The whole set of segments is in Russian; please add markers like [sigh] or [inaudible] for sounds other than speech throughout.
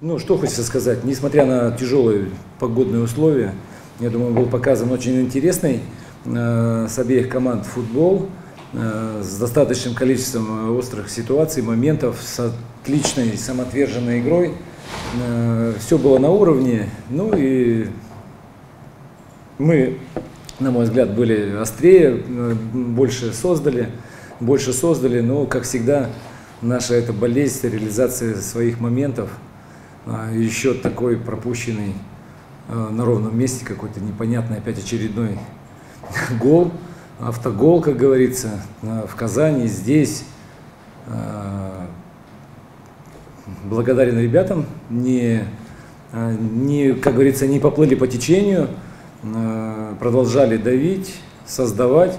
Ну, что хочется сказать, несмотря на тяжелые погодные условия, я думаю, был показан очень интересный э, с обеих команд футбол, э, с достаточным количеством острых ситуаций, моментов, с отличной самоотверженной игрой. Э, все было на уровне, ну и мы, на мой взгляд, были острее, э, больше создали, больше создали, но, как всегда, наша эта болезнь, реализация своих моментов – еще такой пропущенный а, на ровном месте какой-то непонятный опять очередной [laughs] гол, автогол, как говорится, в Казани, здесь. А, благодарен ребятам, не, не, как говорится, не поплыли по течению, продолжали давить, создавать.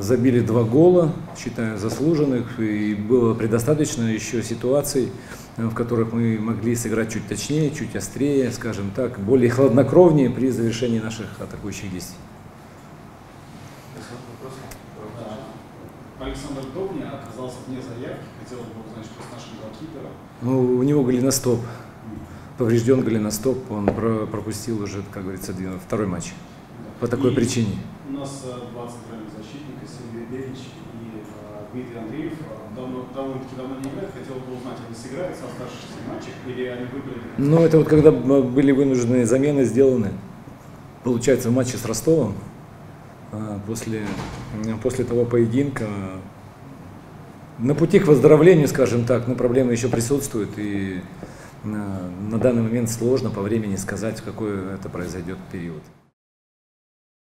Забили два гола, считаю, заслуженных, и было предостаточно еще ситуаций, в которых мы могли сыграть чуть точнее, чуть острее, скажем так, более хладнокровнее при завершении наших атакующих действий. Александр Довни оказался вне заявки. Хотелось бы узнать, что с нашим голкипером. Ну, у него голеностоп. Поврежден голеностоп. Он пропустил уже, как говорится, второй матч. По такой и причине. У нас э, два центральных защитника, Сергей Белич и э, Дмитрий Андреев. Э, давно, довольно-таки давно не играют. Хотел бы узнать, они сыграют со оставшихся матчах или они выбрали? Ну, это вот когда были вынужденные замены сделаны. Получается, в матче с Ростовом после, после того поединка на пути к выздоровлению, скажем так, но проблемы еще присутствуют, и на данный момент сложно по времени сказать, в какой это произойдет период.